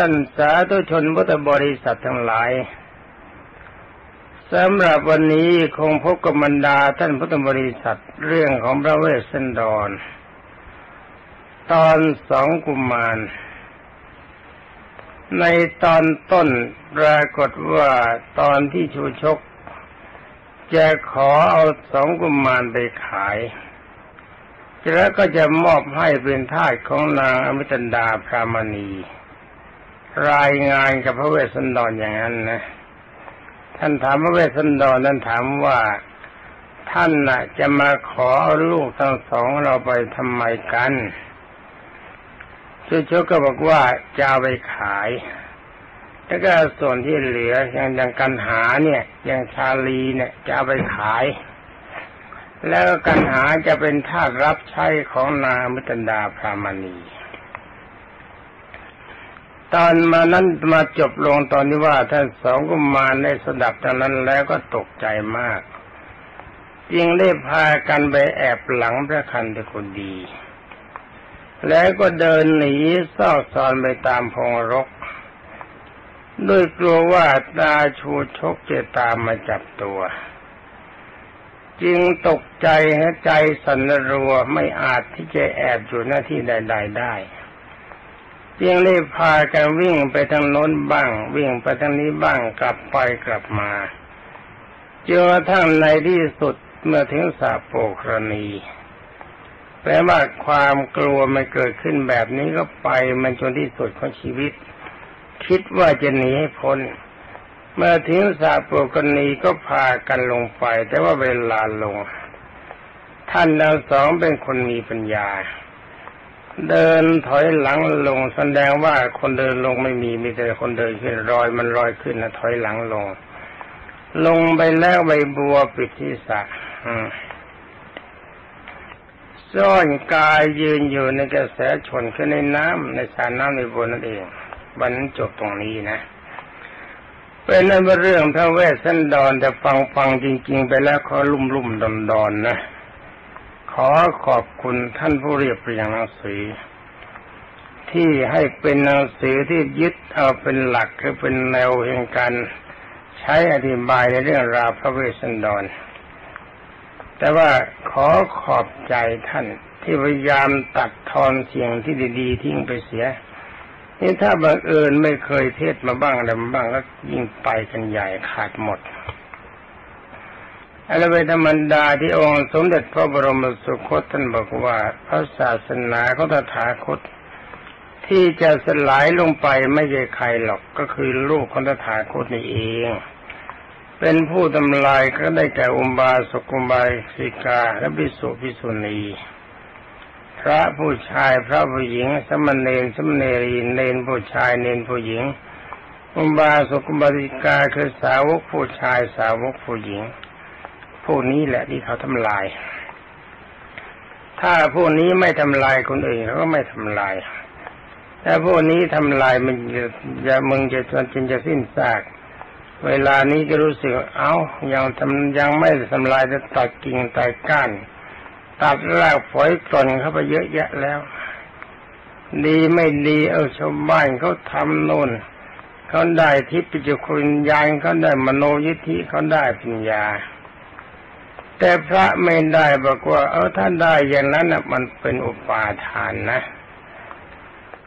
ท่านสาธุชนพุทธบริษัททั้งหลายสำหรับวันนี้คงพบกับบรรดาท่านพุทธบริษัทเรื่องของพระเวสสันดร ตอนสองกุมาร ในตอนต้นปรากฏว่าตอนที่ชูชก จะขอเอาสองกุมารไปขายแล้วก็จะมอบให้เป็นทาสของนางอมิตันดาพรามณี รายงานกับพระเวสสันดรอย่างนั้นนะท่านถามพระเวสสันดรนั้นถามว่าท่านน่ะ จะมาขอเอาลูกทั้งสองเราไปทำไมกันชุชก็บอกว่าจะเอาไปขาย แล้วก็ส่วนที่เหลืออย่างอย่างกันหาเนี่ยอย่างชาลีเนี่ยจะเอาไปขาย แล้วกันหาจะเป็นทาสรับใช้ของนางมิตรดาพรามณี ตอนมานั้นมาจบลงตอนที่ว่าท่านสองกุมารได้สดับตอนนั้นแล้วก็ตกใจมากจึงได้พากันไปแอบหลังพระคันตะกุดี แล้วก็เดินหนีซอกซอนไปตามพงรก ด้วยกลัวว่าตาชูชกจะตามมาจับตัว จึงตกใจใจสันรัวไม่อาจที่จะแอบอยู่หน้าที่ใด ๆ ได้ จึงได้พากันวิ่งไปทางโน้นบ้าง วิ่งไปทางนี้บ้างกลับไปกลับมาจนกระทั่งในที่สุดเมื่อถึงสาโปครณีแปลว่าความกลัวมันเกิดขึ้นแบบนี้ก็ไปมันจนที่สุดของชีวิต คิดว่าจะหนีให้พ้น เมื่อถึงสาโปุกนีก็พากันลงไป แต่ว่าเวลาลง ท่านทั้งสองเป็นคนมีปัญญา เดินถอยหลังลงแสดงว่าคนเดินลงไม่มีมีแต่คนเดินขึ้นรอยมันรอยขึ้นนะถอยหลังลง ลงไปแล้วใบบัวปิดที่สะซ่อนกายยืนอยู่ในกระแสชนขึ้นในน้ำในสรน้ำในบนนั่นเองวันนั้นจบตรงนี้นะเป็นนั่นเรื่องพระเวสสันดรแต่ฟังฟังจริง ๆ ไปแล้วเขอลุ่มลุ่มดอนดอนนะ ขอขอบคุณท่านผู้เรียบเรียงหนังสือ ที่ให้เป็นหนังสือที่ยึดเอาเป็นหลักคือเป็นแนวแห่งการใช้อธิบายในเรื่องราวพระเวสสันดร แต่ว่าขอขอบใจท่านที่พยายามตัดทอนเสียงที่ดีๆทิ้งไปเสีย นี่ถ้าบังเอิญไม่เคยเทศมาบ้างอะไรมาบ้างก็ยิ่งไปกันใหญ่ขาดหมด อะไรเป็นธรรมดาที่องค์สมเด็จพระบรมสุคตท่านบอกว่าพระศาสนาของตถาคต ที่จะสลายลงไปไม่ใช่ใครหรอกก็คือลูกของตถาคตนี่เอง เป็นผู้ทำลายก็ได้แก่อุบาสกุบาสิกาและบิสุพิสุณีพระผู้ชายพระผู้หญิง สมณเณรสมณเณรีเนนผู้ชายเนนผู้หญิงอุบาสกุบาริกาคือสาวกผู้ชายสาวกผู้หญิง ผู้นี้แหละที่เขาทำลาย ถ้าผู้นี้ไม่ทำลายคนอื่นเขาก็ไม่ทำลายถ้าผู้นี้ทำลายมันจะมึงจะจนจนจะสิ้นซากเวลานี้ก็รู้สึกเอา้ายังทำยังไม่ทำลายจะตัดกิ่งตัดก้าน ตัดรากฝอยตนเข้าไปเยอะแยะแล้ว ดีไม่ดีเอาชาวบ้านเขาทำโน่นเขาได้ทิพย์จุคุณยานเขาได้มโนยิทธิเขาได้ปัญญา แต่พระไม่ได้บอกว่า เออท่านได้อย่างนั้นน่ะมันเป็นอุปาทานนะ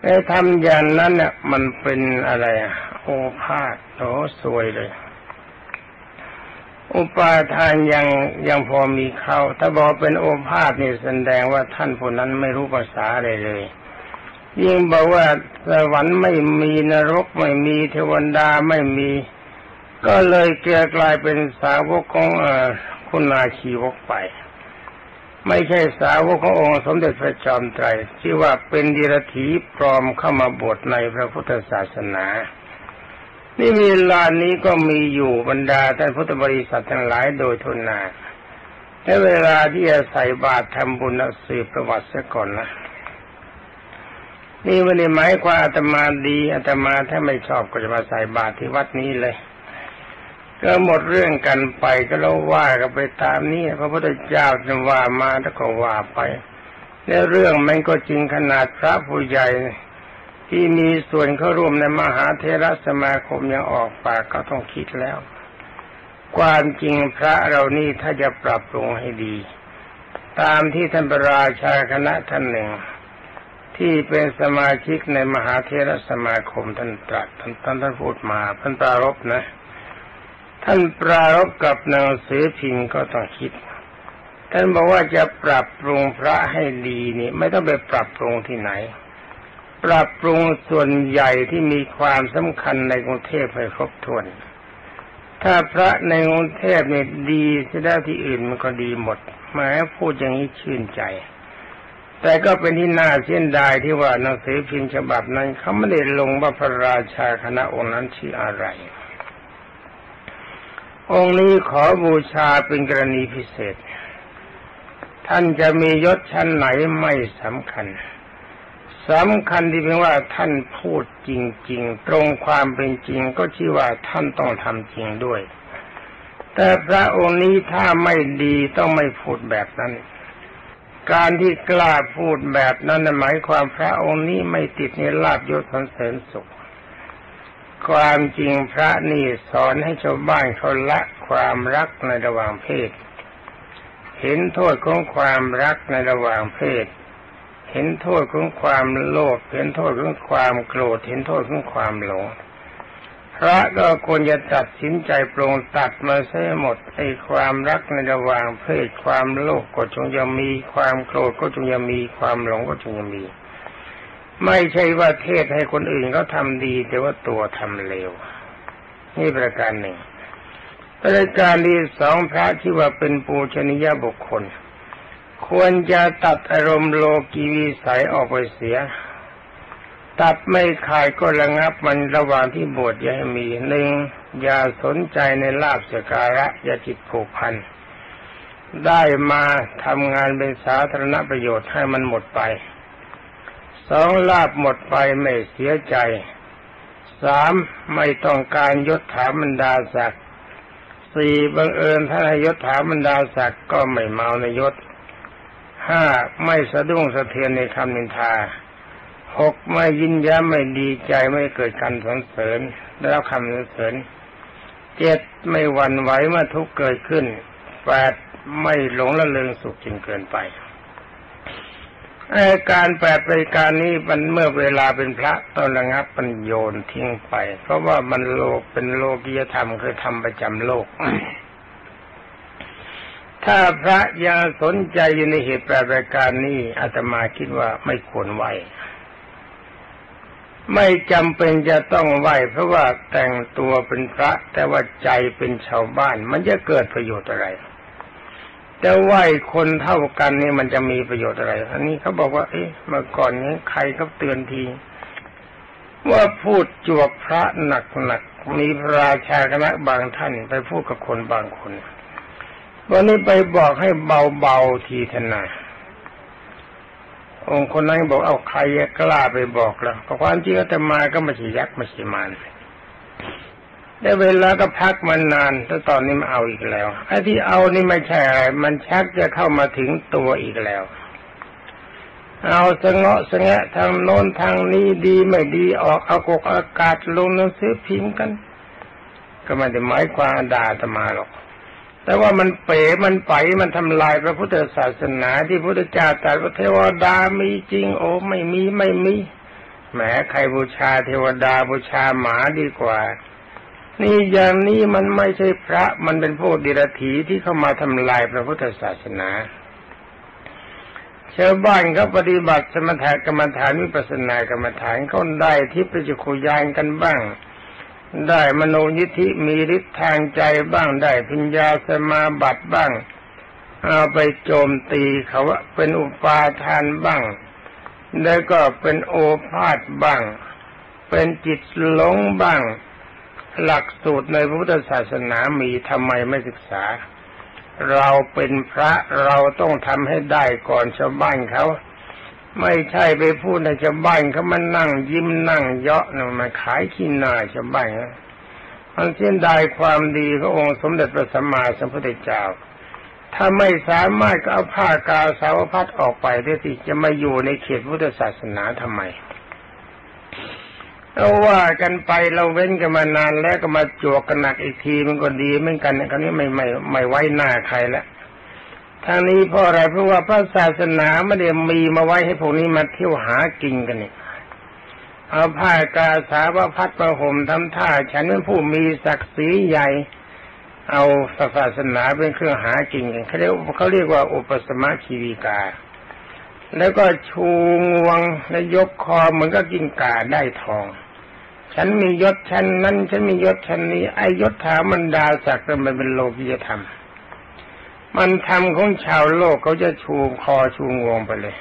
ไอ้ทำอย่างนั้นน่ะมันเป็นอะไรโอภาษโอ้สวยเลย อุปาทานยังยังพอมีเขาถ้าบอกเป็นโอภาษนี่แสดงว่าท่านผู้นั้นไม่รู้ภาษาอะไรเลย ยิ่งบอกว่าสวรรค์ไม่มีนรกไม่มีเทวดาไม่มี ก็เลยเกลกลายเป็นสาวกของ คุณนาชีวกไป ไม่ใช่สาวกขององค์สมเด็จพระจอมไตรที่ว่าเป็นดีรถีปลอมเข้ามาบวชในพระพุทธศาสนานี่เวลานี้ก็มีอยู่บรรดาท่านพุทธบริษัททั้งหลายโดยทุนนาในเวลาที่จะใส่บาตรทำบุญสืบประวัติซะก่อนนะนี่วันนี้หมายความอาตมาดีอาตมาถ้าไม่ชอบก็จะมาใส่บาตรที่วัดนี้เลย ก็หมดเรื่องกันไปก็เราว่ากันไปตามนี้พระพุทธเจ้าจะว่ามาแล้วก็ว่าไปในเรื่องมันก็จริงขนาดพระผู้ใหญ่ที่มีส่วนเข้าร่วมในมหาเทรสมาคมยังออกปากก็ต้องคิดแล้ว ความจริงพระเรานี่ถ้าจะปรับปรุงให้ดี ตามที่ท่านประราชาคณะท่านหนึ่ง ที่เป็นสมาชิกในมหาเทรสมาคมท่านตรัสท่านท่านท่านพูดมาท่านปรารบนะ ท่านปรารบกับหนังสือพิมพ์ก็ต้องคิด ท่านบอกว่าจะปรับปรุงพระให้ดีนี่ ไม่ต้องไปปรับปรุงที่ไหน ปรับปรุงส่วนใหญ่ที่มีความสำคัญในกรุงเทพให้ครบถ้วน ถ้าพระในกรุงเทพเนี่ยดีเสียแล้ที่อื่นมันก็ดีหมดหมาพูดอย่างนี้ชื่นใจ แต่ก็เป็นที่น่าเสียดายที่ว่าหนังสือพิมพ์ฉบับนั้นเขาไม่ได้ลงว่าพระราชาคณะองค์นั้นชื่ออะไร องค์นี้ขอบูชาเป็นกรณีพิเศษ ท่านจะมียศชั้นไหนไม่สำคัญสำคัญที่เพียงว่าท่านพูดจริง ๆ ตรงความเป็นจริงก็ชื่อว่าท่านต้องทำจริงด้วย แต่พระองค์นี้ถ้าไม่ดีต้องไม่พูดแบบนั้น การที่กล้าพูดแบบนั้นหมายความพระองค์นี้ไม่ติดในลาบยศสันเสริญสุข ความจริงพระนี่สอนให้ชาวบ้านเขาละความรักในระหว่างเพศ เห็นโทษของความรักในระหว่างเพศ เห็นโทษของความโลภเห็นโทษของความโกรธเห็นโทษของความหลงพระก็ควรจะตัดสินใจปรงตัดมาเสียหมดไอ้ความรักในระหว่างเพศ ความโลภก็จงยังมีความโกรธก็จงยังมีความหลงก็จงยังมี ไม่ใช่ว่าเทศให้คนอื่นเขาทาดี แต่ว่าตัวทำเลวนี่ประการหนึ่งประการที่สองพระที่ว่าเป็นปูชนียบุคคล ควรจะตัดอารมณ์โลกีวิสัยออกไปเสีย ตัดไม่ขายก็ระงับมันระหว่างที่บวชอย่าให้มีหนึ่งอย่าสนใจในลาบสการะอย่าจิตผูกพันได้มาทำงานเป็นสาธารณประโยชน์ให้มันหมดไป สองลาบหมดไปไม่เสียใจสามไม่ต้องการยศถาบรรดาศักดิ์สี่บังเอิญถ้ายศถาบรรดาศักดิ์ก็ไม่เมาในยศห้าไม่สะดุ้งสะเทือนในคำนินทาหกไม่ยินย้มไม่ดีใจไม่เกิดการสรรเสริญแล้วคำสรรเสริญเจ็ดไม่หวั่นไหวเมื่อทุกเกิดขึ้นแปดไม่หลงละเลงสุขจนเกินไป การแปดรายการนี้มันเมื่อเวลาเป็นพระต้องระงับปัญโยนทิ้งไป เพราะว่ามันโลกเป็นโลกียธรรมคือทำประจำโลก ถ้าพระยังสนใจอยู่ในเหตุแปรประการนี้อาตมาคิดว่าไม่ควรไหวไม่จำเป็นจะต้องไหวเพราะว่าแต่งตัวเป็นพระ แต่ว่าใจเป็นชาวบ้าน มันจะเกิดประโยชน์อะไร จะไหวคนเท่ากันนี่มันจะมีประโยชน์อะไร อันนี้เขาบอกว่า เอ๊ะเมื่อก่อนนี้ใครเขาเตือนที ว่าพูดจวกพระหนักๆมีพระราชาคณะบางท่านไปพูดกับคนบางคน วันนี้ไปบอกให้เบาๆทีทนาองค์คนนั้นบอกเอาใครกล้าไปบอกแล้วความจริงแต่มาก็ไม่ใช่ยักษ์ไม่ใช่มาร ได้เวลาก็พักมานานแล้วตอนนี้มาเอาอีกแล้วไอ้ที่เอานี่ไม่ใช่อะไรมันชักจะเข้ามาถึงตัวอีกแล้ว เอาสงาะสงะทางโน้นทางนี้ดีไม่ดีออกเอากกอากาศลงหนังสือพิมพ์กัน ก็ไม่ได้หมายความด่าตมาหรอก แต่ว่ามันเป๋มันไปมันทำลายพระพุทธศาสนาที่พุทธเจ้าตรัสว่าเทวดามีจริง โอ้ไม่มีไม่มีแหมใครบูชาเทวดาบูชาหมาดีกว่า นี่อย่างนี้มันไม่ใช่พระ มันเป็นพวกดิรถีที่เข้ามาทำลายพระพุทธศาสนาชาวบ้านเขาปฏิบัติสมถกรรมฐานวิปัสสนากรรมฐานเขาได้ที่ประจุคุยานกันบ้าง ได้มโนยิธิมีฤทธิ์ทางใจบ้างได้พิญญาสมาบัติบ้าง เอาไปโจมตีเขาว่าเป็นอุปาทานบ้าง แล้วก็เป็นโอภาษบ้าง เป็นจิตหลงบ้าง หลักสูตรในพุทธศาสนามีทำไมไม่ศึกษา เราเป็นพระเราต้องทำให้ได้ก่อนชาวบ้านเขาไม่ใช่ไปพูดในชาวบ้านเขามันนั่งยิ้มนั่งเยาะนะมาขายขี้หน้าชาวบ้านมันเส้นได้ความดีขององค์สมเด็จพระสัมมาสัมพุทธเจ้า ถ้าไม่สามารถก็เอาผ้ากาสาวพัดออกไปได้ที่จะมาอยู่ในเขตพุทธศาสนาทำไม เราว่ากันไปเราเว้นกันมานานแล้วก็มาจวกกันหนักอีกทีมันก็ดีเหมือนกันคราวนี้ไม่ไม่ไม่ไว้หน้าใครแล้วทางนี้เพราะอะไรเพราะว่าพระศาสนาไม่ได้มีมาไว้ให้พวกนี้มาเที่ยวหากินกันเนี่ยเอาผ้ากาสาวพัดมาห่มทำท่า ฉันเป็นผู้มีศักดิ์ศรีใหญ่ เอาศาสนาเป็นเครื่องหากินกันเขาเรียกเขาเรียกว่าอุปสมะชีวิกา แล้วก็ชูงวงและยกคอเหมือนก็กินกาได้ทอง ฉันมียศชั้นนั้น ฉันมียศชั้นนี้ไอยศถามันดาศักดิ์มันเป็นโลกียธรรม มันทำของชาวโลกเขาจะชูคอชูงวงไปเลย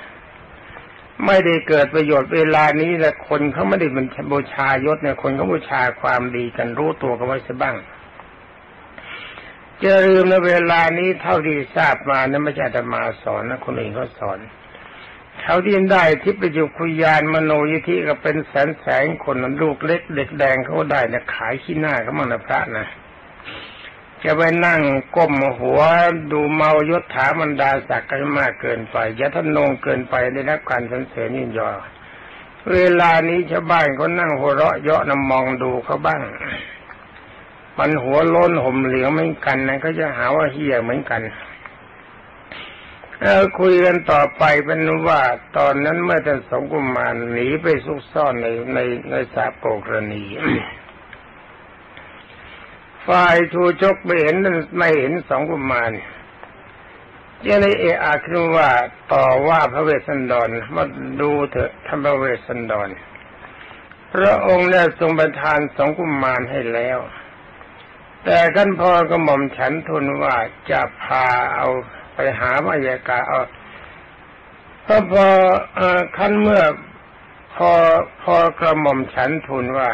ไม่ได้เกิดประโยชน์เวลานี้แต่คนเขาไม่ได้เป็นบูชายศเนี่ยคนเขาบูชาความดีกันรู้ตัวกันไว้ซะบ้างจะลืมในเวลานี้เท่าที่ทราบมานะไม่ใช่ธรรมาสอนนะคนอื่นเขาสอน เท่าที่ได้ที่ประยุคุยานมโนยิธิก็เป็นแสนแสนคนลูกเล็กเด็กแดงเขาได้นะขายขี้หน้าเขามั่งนะพระนะจะไปนั่งก้มหัวดูเมายศถามันดาศักดิ์กันมากเกินไปย่าท่านงเกินไปได้รับการสรรเสริญยินยอ เวลานี้ชาวบ้านเขานั่งหัวเราะเยาะนำมองดูเขาบ้าง มันหัวล้นห่มเหลืองเหมือนกันนะก็จะหาว่าเฮียเหมือนกัน เออคุยกันต่อไปเป็นว่าตอนนั้นเมื่อท่านสงกุมารหนีไปซุกซ่อนในในในสาโปกรณีฝ่ายทูชกไม่เห็นไม่เห็นสองกุมารยังในเออาคิดว่าต่อว่าพระเวสสันดรมาดูเถอะท่านพระเวสสันดรพระองค์ได้ทรงประทานสองกุมารให้แล้ว แต่ท่านพอก็หม่อมฉันทูลว่าจะพาเอา ไปหาพระยากาเอาพอพอขั้นเมื่อพอพอกระหม่อมฉันทูลว่า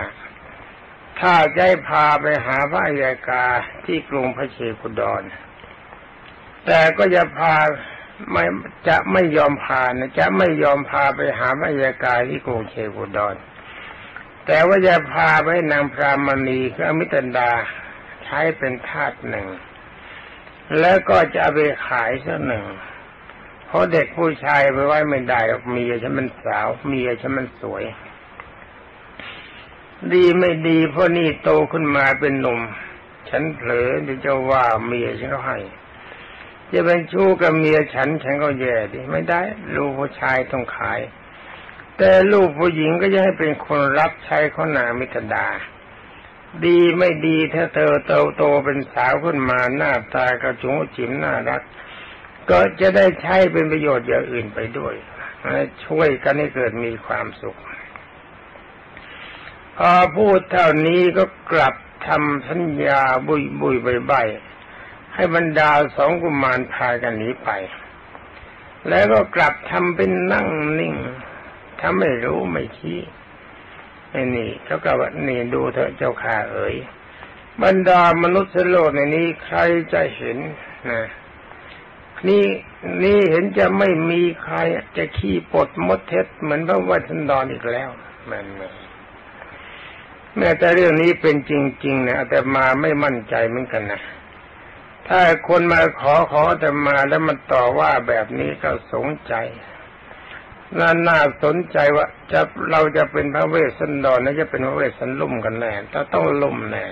ถ้าจะพาไปหาพระอัยกาที่กรุงพระเชกุดร แต่ก็จะพาไม่จะไม่ยอมพานะจะไม่ยอมพาไปหาพระอัยกาที่กรุงเชกุดร แต่ว่าจะพาไปนางพรามณีคืออมิตันดาใช้เป็นทาสหนึ่ง แล้วก็จะไปขายสักหนึ่งเพราะเด็กผู้ชายไปไว้ไม่ได้หรอกเมียฉันมันสาว เมียฉันมันสวย ดีไม่ดีเพราะนี่โตขึ้นมาเป็นหนุ่ม ฉันเผลอเดี๋ยวจะว่าเมียฉันก็ให้ จะเป็นชู้กับเมียฉันฉันก็แย่ดิไม่ได้ ลูกผู้ชายต้องขาย แต่ลูกผู้หญิงก็จะให้เป็นคนรับใช้ขอนางมิตรดา ดีไม่ดีถ้าเธอโตโตเป็นสาวขึ้นมาหน้าตากระจุงจิ๋มน่ารัก ก็จะได้ใช้เป็นประโยชน์อย่างอื่นไปด้วย ช่วยกันให้เกิดมีความสุข พอพูดเท่านี้ก็กลับทำสัญญาบุยบุยใบใบให้บรรดาสองกุมารพากันหนีไป แล้วก็กลับทำเป็นนั่งนิ่งถ้าไม่รู้ไม่ชี้ไอ้ นี่เขาก็ว่านี่ดูเถอะเจ้าข้าเอ๋ยบรรดามนุษย์โลกในนี้ใครจะเห็นนะนี่นี่เห็นจะไม่มีใครจะขี้ปดมดเท็จเหมือนพระวัชนดรอีกแล้วมันไม่แม้แต่เรื่องนี้เป็นจริงๆนะแต่มาไม่มั่นใจเหมือนกันนะถ้าคนมาขอขอแต่มาแล้วมันต่อว่าแบบนี้ก็สงใจ น่าน่าสนใจว่าจะเราจะเป็นพระเวสสันดรนะจะเป็นพระเวสสันลุ่มกันแน่ถ้าต้องลุ่มแน่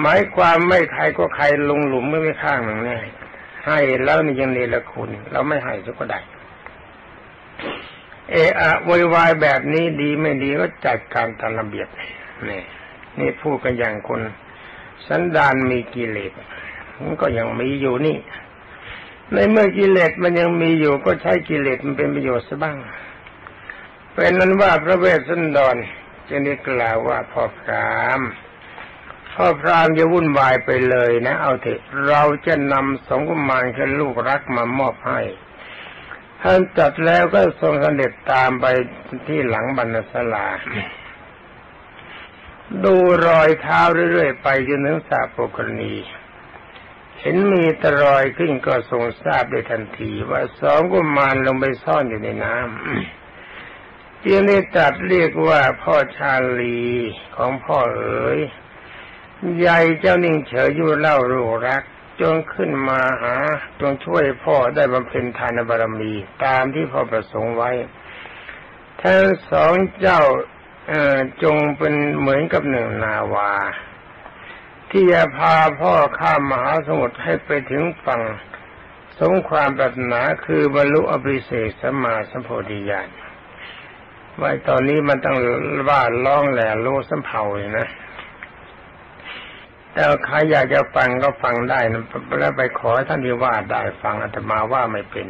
หมายความไม่ใครก็ใครลงหลุมไม่ไม่ข้างหนึ่งแน่ให้แล้วนี่ยังเนรคุณ เราไม่ให้ก็ได้เออะวยวายแบบนี้ดีไม่ดีก็จัดการตามระเบียบนี่นี่พูดกันอย่างคน สันดานมีกิเลสมันก็ยังมีอยู่นี่ ในเมื่อกิเลสมันยังมีอยู่ก็ใช้กิเลสมันเป็นประโยชน์ซะบ้าง เป็นนั้นว่าพระเวสสันดรจะได้กล่าวว่าพ่อพรามพ่อพรามจะวุ่นวายไปเลยนะ เอาเถอะเราจะนำสองกุมารคือลูกรักมามอบให้ ท่านจัดแล้วก็ทรงเสด็จตามไปที่หลังบรรณศลา ดูรอยเท้าเรื่อยๆไปจนถึงสาโปกรณี เห็นมีตรอยขึ้นก็ทรงทราบได้ทันที ว่าสองกุมารลงไปซ่อนอยู่ในน้ำที่นี้ตัดเรียกว่าพ่อชาลีของพ่อเอ๋ยใหญ่เจ้านิ่งเฉยอยู่เล่ารู้รักจงขึ้นมาหาจงช่วยพ่อได้บำเพ็ญทานบารมี ตามที่พ่อประสงค์ไว้ทั้งสองเจ้าจงเป็นเหมือนกับหนึ่งนาวา ที่จะพาพ่อข้ามมหาสมุทรให้ไปถึงฝั่งสงความปรารถนาคือบรรลุอภิเศษสมาสัมโพธิญาณไว้ตอนนี้มันต้องว่าร้องแหล่โลสัมเภาเลยนะ แต่ใครอยากจะฟังก็ฟังได้นะแล้วไปขอท่านที่ว่าได้ฟังอาตมาว่าไม่เป็น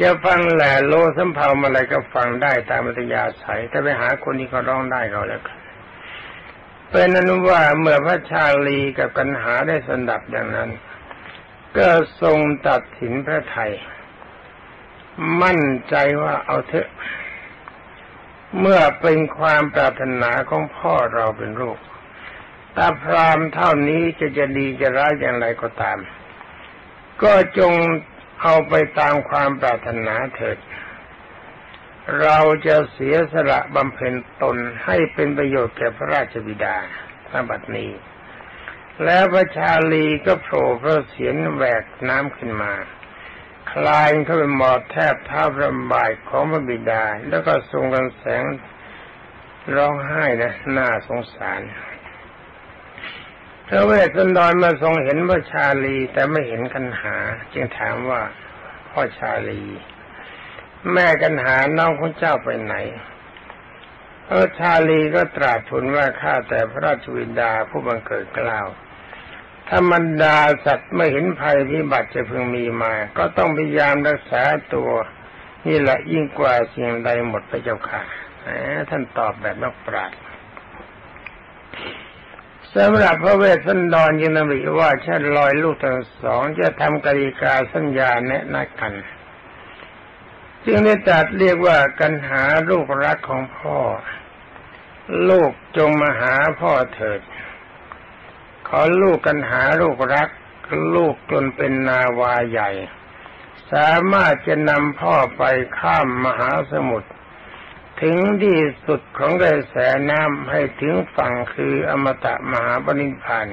จะฟังแหล่โลสัมเภามาอะไรก็ฟังได้ตามมัตยาศัยถ้าไปหาคนที่เขาร้องได้ก็แล้วกัน เป็นอนุว่าเมื่อพระชาลีกับกันหาได้สนับอย่างนั้น ก็ทรงตัดสินพระไทย มั่นใจว่าเอาเถอะ เมื่อเป็นความปรารถนาของพ่อเราเป็นลูกตาพรามเท่านี้จะจะดีจะร้ายอย่างไรก็ตาม ก็จงเอาไปตามความปรารถนาเถิด เราจะเสียสละบำเพ็ญตนให้เป็นประโยชน์แก่พระราชบิดาณบัดนี้ แล้วพระชาลีก็โผล่พระเสียนแหวกน้ำขึ้นมา คลายเข้าไปหมอบแทบเท้าพระบายของพระบิดา แล้วก็ทรงกันแสงร้องไห้นะน่าสงสารพระเวสสันดรมาทรงเห็นพระชาลีแต่ไม่เห็นกันหา จึงถามว่าพ่อชาลี แม่กันหาน้องของเจ้าไปไหนพระชาลีก็ตรัสทูลว่าข้าแต่พระราชวินดาผู้บังเกิดกล้าวธรรมดาสัตว์ไม่เห็นภัยพิบัติจะพึงมีมา ก็ต้องพยายามรักษาตัว นี่แหละยิ่งกว่าสิ่งใดหมดไปเจ้าค่ะท่านตอบแบบนักปราชญ์สำหรับพระเวสสันดรยินดีว่าชาลอยลูกทั้งสองจะทำกริกาสัญญาแนะนัดกัน จึงได้ตัดเรียกว่ากันหาลูกรักของพ่อ ลูกจงมาหาพ่อเถิด ขอลูกกันหาลูกรัก ลูกจนเป็นนาวาใหญ่ สามารถจะนำพ่อไปข้ามมหาสมุทรถึงที่สุดของกระแสน้ำให้ถึงฝั่งคืออมตะมหาปณิพาน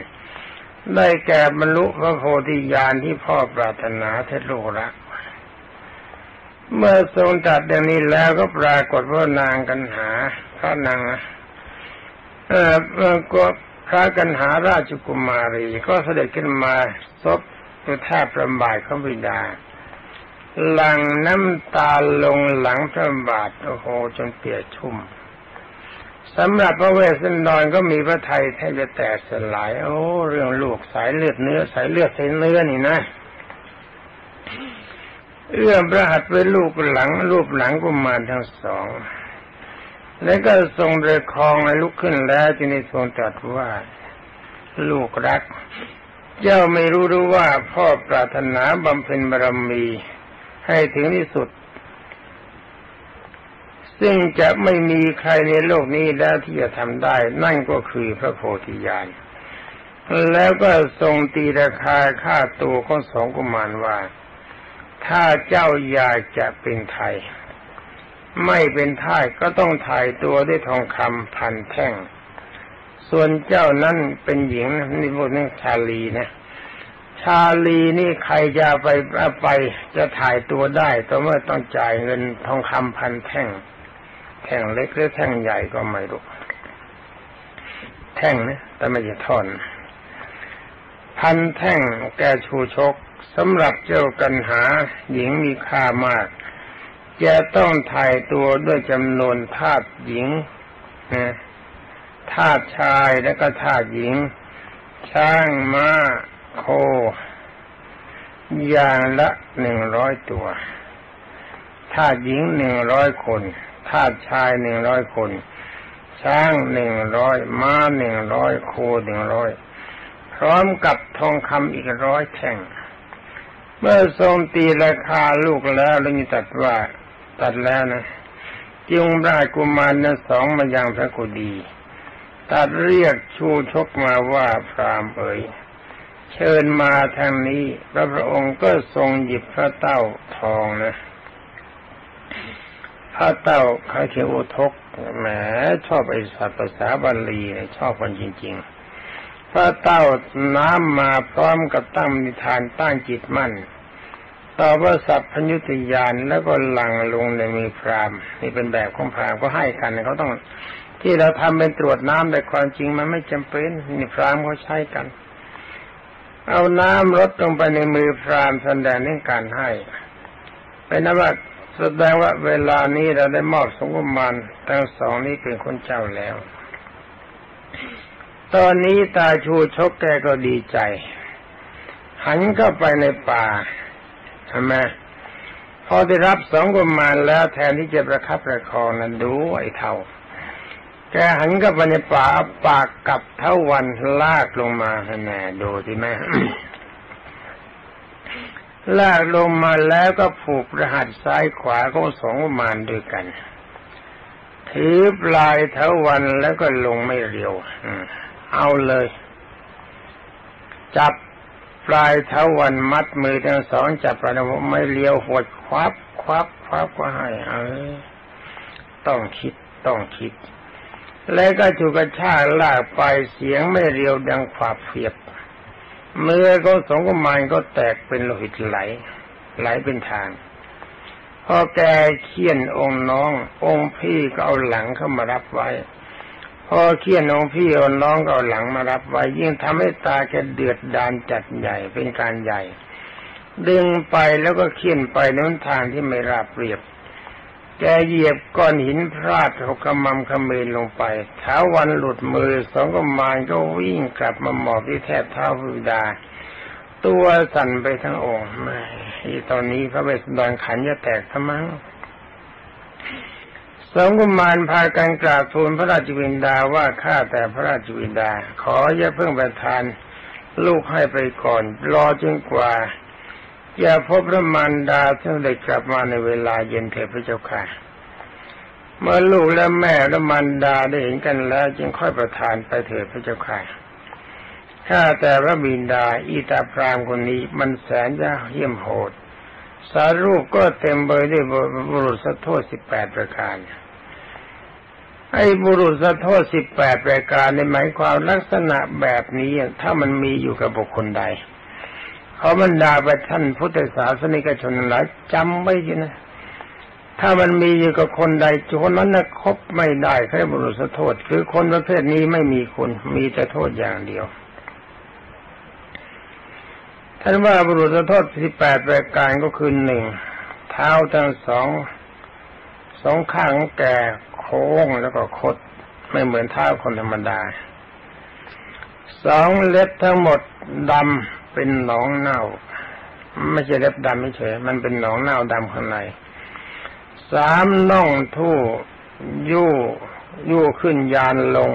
ได้แก่บรรลุพระโพธิญาณที่พ่อปรารถนาเทศลูกรัก เมื่อทรงตัดอย่างนี้แล้วก็ปรากฏว่านางกันหาพระนางเออก็พระกันหาราชกุมารี ก็เสด็จขึ้นมาซบตัวแทบประบาทของบิดา หลังน้ำตาลงหลังพระบาทโอ้โหจนเปียกชุ่มสำหรับพระเวสสันดรก็มีพระไทยแทบจะแตกสลาย โอ้ เรื่องลูกสายเลือดเนื้อสายเลือดสายเนื้อนี่นะ เอื้อมพระหัตถ์ไว้ลูกหลังรูปหลังกุมารทั้งสอง แล้วก็ทรงเรือคลองลุกขึ้นแล้วจึงได้ทรงตรัสว่าลูกรัก เจ้าไม่รู้รู้ว่าพ่อปรารถนาบำเพ็ญบารมี ให้ถึงที่สุด ซึ่งจะไม่มีใครในโลกนี้แล้วที่จะทำได้ นั่นก็คือพระโพธิญาณแล้วก็ทรงตีราคาค่าตัวของสองกุมารว่า ถ้าเจ้าอยากจะเป็นไทย ไม่เป็นไทยก็ต้องถ่ายตัวด้วยทองคำพันแท่ง ส่วนเจ้านั้นเป็นหญิงนี่พูดนึงชาลีนะ ชาลีนี่ใครจะไปไปจะถ่ายตัวได้ต่อเมื่อต้องจ่ายเงินทองคำพันแท่ง แท่งเล็กหรือแท่งใหญ่ก็ไม่รู้แท่งนะแต่ไม่ใช่ท่อนพันแท่งแกชูชก สำหรับเจ้ากันหาหญิงมีค่ามาก จะต้องถ่ายตัวด้วยจำนวนทาสหญิงนะทาสชายและก็ทาสหญิง ช้างม้าโค อย่างละหนึ่งร้อยตัวทาสหญิงหนึ่งร้อยคนทาสชายหนึ่งร้อยคน ช้างหนึ่งร้อยม้าหนึ่งร้อยโคหนึ่งร้อยพร้อมกับทองคำอีกร้อยแท่ง เมื่อทรงตีราคาลูกแล้วแล้วมีตัดว่าตัดแล้วนะจึงราชกุมารนั้นสองมายังพระกุดีตัดเรียกชูชกมาว่าพรามเอ๋ยเชิญมาทางนี้พระพระองค์ก็ทรงหยิบพระเต้าทองนะพระเต้าคาเคียวทกแหมชอบไอสัตว์ภาษาบาลีชอบคนจริง ๆ พระเต้าน้ำมาพร้อมกับตั้งนิทานตั้งจิตมั่น ต่อว่าสัพพยุติยานแล้วก็หลังลงในมือพรามนี่เป็นแบบของพรามก็ให้กันเขาต้อง ที่เราทำเป็นตรวจน้ำแต่ความจริงมันไม่จำเป็นนี่พรามเขาใช้กัน เอาน้ำรดลงไปในมือพรามแสดงในการให้เป็นนว่าแสดงว่าเวลานี้เราได้มอบสมกุมารทั้งสองนี้เป็นคนเจ้าแล้ว ตอนนี้ตาชูชกแกก็ดีใจ หันเข้าไปในป่าทำไมพอได้รับสองกุมารแล้วแทนที่จะประคับประคองนั้นดูไอ้เท่า แกหันเข้าไปในป่าปากกับเท่าวันลากลงมาแน่ดูสิแม่ลากลงมาแล้วก็ผูกรหัสซ้ายขวาของสองมานด้วยกัน ถือปลายเท้าวันแล้วก็ลงไม่เร็ว เอาเลย จับปลายเท้าวันมัดมือทั้งสองจับประดมไม่เลี้ยวหดควับควับควับก็ให้เออต้องคิดต้องคิด แล้วก็จูกระชากลากไปเสียงไม่เรียวดังขวาบเฟียบมือก็สองกุมารก็แตกเป็นโลหิตไหล ไหลเป็นทางพอแกเคี่ยนองค์น้อง องค์พี่ก็เอาหลังเข้ามารับไว้ พอเคี่ยนองพี่เอาน้องก็เอาหลังมารับไว้ยิ่งทำให้ตาแกเดือดดานจัดใหญ่เป็นการใหญ่ ดึงไปแล้วก็เคี่ยนไปในทางที่ไม่ราบเรียบแกเหยียบก้อนหินพลาดเขากำมำขมืนลงไปเท้าวันหลุดมือสองกมานก็วิ่งกลับมาหมอบที่แทบเท้าพิดา ตัวสั่นไปทั้งองค์ไม่ตอนนี้พระเวสสันดรขันจะแตกทั้งมั้ง สองกุมารพากันกราบทูลพระราชวินดาว่าข้าแต่พระราชวินดา ขออย่าเพิ่งประทานลูกให้ไปก่อน รอจนกว่าอย่าพบพระมารดาท่านได้กลับมาในเวลาเย็นเถิดพระเจ้าค่ะ เมื่อลูกและแม่และมารดาได้เห็นกันแล้ว จึงค่อยประทานไปเถิดพระเจ้าค่ะข้าแต่พระบิดา อีตาพรามคนนี้มันแสนจะเยี่ยมโหด สารูปก็เต็มเบยด้วยบุรุษสะโทษสิบแปดประการ ไอ้บุรุษสะโทษสิบแปดประการในหมายความลักษณะแบบนี้ถ้ามันมีอยู่กับบุคคลใดเขาบรรดาไปท่านพุทธศาสนิกชนหลายจำไว้นะ ถ้ามันมีอยู่กับคนใดคนนั้นนะคบไม่ได้แค่บุรุษโทษ คือคนประเภทนี้ไม่มีคุณมีแต่โทษอย่างเดียว ท่านว่าบุรุษโทษที่แปดประการก็คือหนึ่งเท้าทั้งสองสองข้างแก่โค้งแล้วก็คดไม่เหมือนเท้าคนธรรมดาสองเล็บทั้งหมดดำเป็นหนองเน่า ไม่ใช่เล็บดำไม่เฉยมันเป็นหนองเน่าดำข้างในสามน่องทู่ยู่ยู่ขึ้นยานลง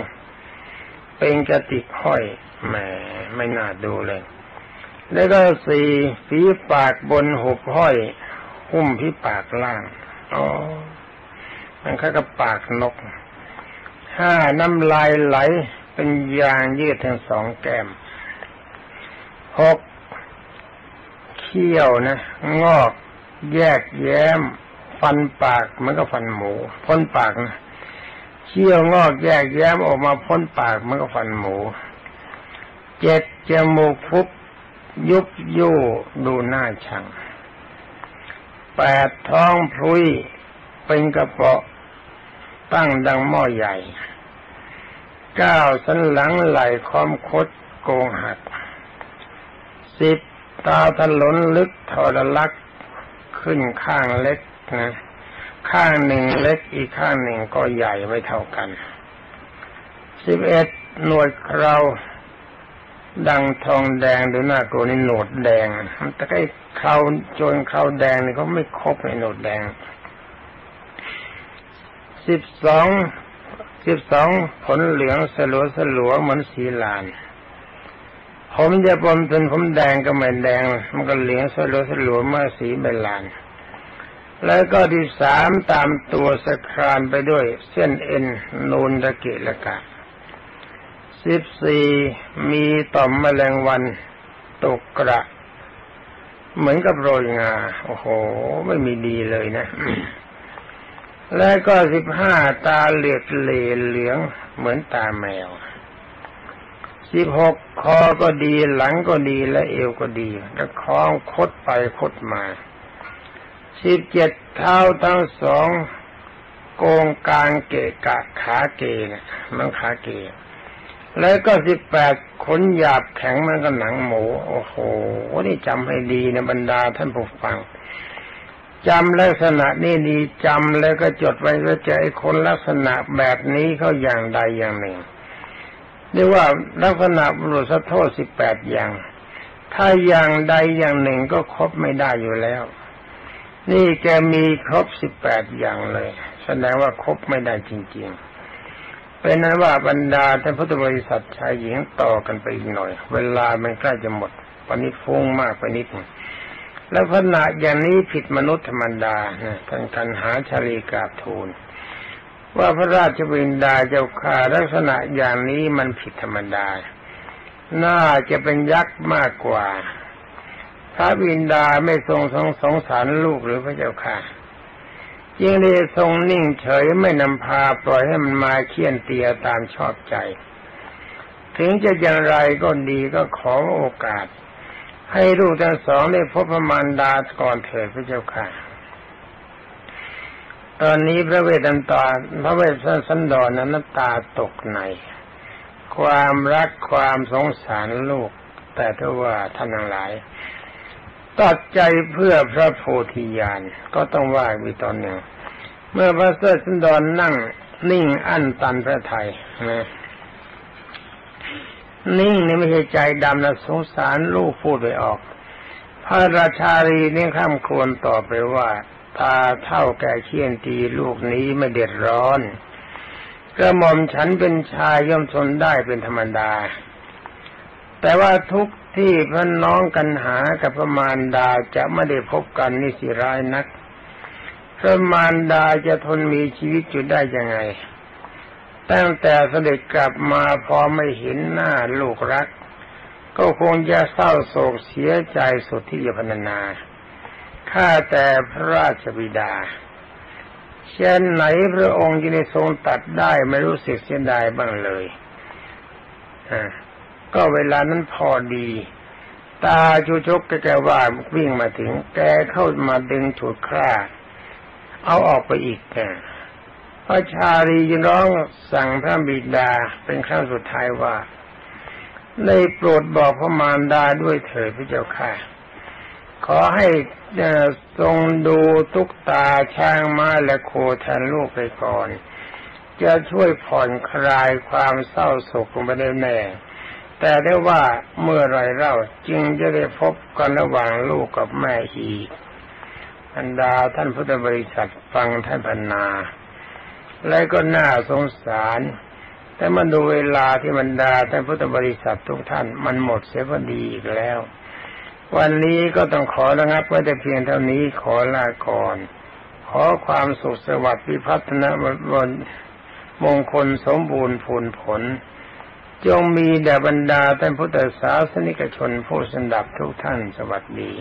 เป็นกระติกห้อยแหมไม่น่าดูเลย แล้วก็สี่ฝีปากบนหุบห้อย หุ้มที่ปากล่าง อ๋อ มันค่กับปากนก ห้าน้ำลายไหลเป็นยางยืดทั้งสองแก้มหกเขี้ยวนะ งอกแยกแย้ม ฟันปากมันก็ฟันหมู พ้นปากนะเขี้ยวงอกแยกแย้มออกมาพ้นปากมันก็ฟันหมู เจ็ดจมูกฟุบ ยุบยู่ดูหน้าชังแปดท้องพลุยเป็นกระเปาะตั้งดังหม้อใหญ่เก้าสันหลังไหลคอมคดโกงหักสิบตาถลนลึกทรลักขึ้นข้างเล็กนะข้างหนึ่งเล็กอีกข้างหนึ่งก็ใหญ่ไม่เท่ากันสิบเอ็ดหนวดเครา ดังทองแดงดูหน้าตัวนี่หนดแดงแต่ไอ้เคราโจนเคราแดงนี่เขาไม่ครบในหนดแดงสิบสองสิบสองผลเหลืองสลัวสลัวเหมือนสีลาน ผมจะปนเป็นผมแดงก็ไม่แดง มันก็เหลืองสลัวสลัวเมื่อสีเบลาน แล้วก็ที่สามตามตัวสครานไปด้วย เส้นเอ็นนูนตะเกะละกะ สิบสี่มีต่อมแมลงวันตกกระ เหมือนกับโรยงา โอ้โห ไม่มีดีเลยนะ แล้วก็สิบห้าตาเหลือดเลเหลืองเหมือนตาแมวสิบหกคอก็ดีหลังก็ดีและเอวก็ดีแล้วคล้องคดไปคดมาสิบเจ็ดเท้าทั้งสองโกงกลางเกะกะขาเกนะมันขาเกะ แล้วก็สิบแปดขนหยาบแข็งมันก็หนังหมู โอ้โห นี่จำให้ดีนะบรรดาท่านผู้ฟังจำลักษณะนี่ดีจำแล้วก็จดไว้ว่าจะไอ้คนลักษณะแบบนี้เขาอย่างใดอย่างหนึ่งเรียกว่าลักษณะบุรุษโทษสิบแปดอย่าง ถ้าอย่างใดอย่างหนึ่งก็ครบไม่ได้อยู่แล้ว นี่แกมีครบสิบแปดอย่างเลย แสดงว่าครบไม่ได้จริง ๆ เป็นนั้นว่าบรรดาท่านพุทธบริษัทชายหญิงต่อกันไปอีกหน่อย เวลามันใกล้จะหมดวันนี้ฟุ้งมากไปนิดนึงแล้วขณะอย่างนี้ผิดมนุษย์ธรรมดาท่านกันหาชาลีกาบทูลว่าพระราชบินดาเจ้าข้าลักษณะอย่างนี้มันผิดธรรมดา น่าจะเป็นยักษ์มากกว่า พระบินดาไม่ทรงสงสงสารลูกหรือพระเจ้าค่ะ ยิ่งได้ทรงนิ่งเฉยไม่นำพาปล่อยให้มันมาเคี่ยนเตียตามชอบใจ ถึงจะอย่างไรก็ดีก็ขอโอกาส ให้ลูกทั้งสองได้พบพระมารดาก่อนเถิดพระเจ้าค่ะ ตอนนี้พระเวทนันตาพระเวสสันดรนั้นตาตกใน ความรักความสงสารลูก แต่ถ้าว่าท่านทั้งหลาย ตัดใจเพื่อพระโพธิญาณก็ต้องว่ามีตอนหนึ่งเมื่อพระเสสันดรนั่งนิ่งอั้นตันพระไทยนะนิ่งนี่ไม่ใช่ใจดำนะสงสารลูกพูดไปออก พระราชารีนี่ข้ามควรต่อไปว่า ตาเท่าแก่เคียนตีลูกนี้ไม่เดือดร้อนกระหม่อมฉันเป็นชายย่อมทนได้เป็นธรรมดา แต่ว่าทุกที่พระน้องกันหากับพระมารดาจะไม่ได้พบกันนี่สิร้ายนักพระมารดาจะทนมีชีวิตอยู่ได้ยังไง ตั้งแต่เสด็จกลับมาพอไม่เห็นหน้าลูกรัก ก็คงจะเศร้าโศกเสียใจสุดที่จะพรรณนา ข้าแต่พระราชบิดาเช่นไหนพระองค์จะได้ทรงตัดได้ไม่รู้สึกเสียดายบ้างเลยอ่า ก็เวลานั้นพอดี ตาชูชกแกว่าวิ่งมาถึง แกเข้ามาดึงฉุดคร่าเอาออกไปอีกแกพระชาลีร้องสั่งพระบิดาเป็นครั้งสุดท้ายว่า ได้โปรดบอกพระมารดาด้วยเถิดพระเจ้าค่ะ ขอให้ทรงดูตุกตาช้างม้าและโคแทนลูกไปก่อน จะช่วยผ่อนคลายความเศร้าโศกลงไปได้แน่ แต่ได้ว่าเมื่อไรเล่าจึงจะได้พบกันระหว่างลูกกับแม่อีกอันดาท่านพุทธบริษัทฟังท่านพันนา และก็น่าสงสาร แต่มาดูเวลาที่บรรดาท่านพุทธบริษัททุกท่านมันหมดเสียพอดีอีกแล้ว วันนี้ก็ต้องขอระงับไว้แต่เพียงเท่านี้ขอลาก่อน ขอความสุขสวัสดิ์พิพัฒนาบนมงคลสมบูรณ์ผลผล จงมีแด่บรรดาท่านพุทธศาสนิกชนผู้สนับทุกท่านสวัสดี